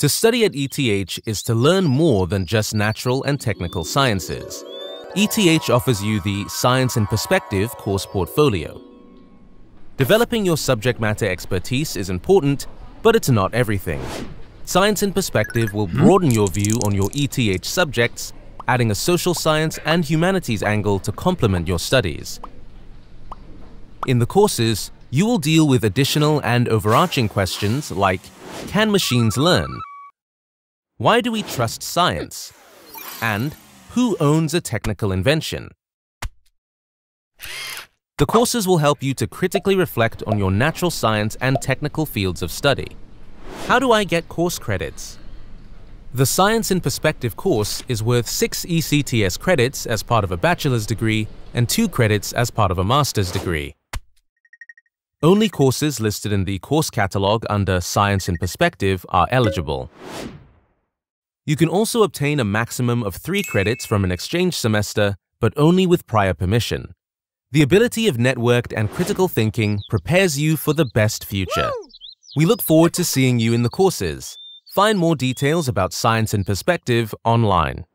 To study at ETH is to learn more than just natural and technical sciences. ETH offers you the Science in Perspective course portfolio. Developing your subject matter expertise is important, but it's not everything. Science in Perspective will hmm? broaden your view on your ETH subjects, adding a social science and humanities angle to complement your studies. In the courses, you will deal with additional and overarching questions like Can machines learn? Why do we trust science? And Who owns a technical invention? The courses will help you to critically reflect on your natural science and technical fields of study. How do I get course credits? The Science in Perspective course is worth 6 ECTS credits as part of a bachelor's degree and 2 credits as part of a master's degree. Only courses listed in the course catalog under Science in Perspective are eligible. You can also obtain a maximum of 3 credits from an exchange semester, but only with prior permission. The ability of networked and critical thinking prepares you for the best future. We look forward to seeing you in the courses. Find more details about Science in Perspective online.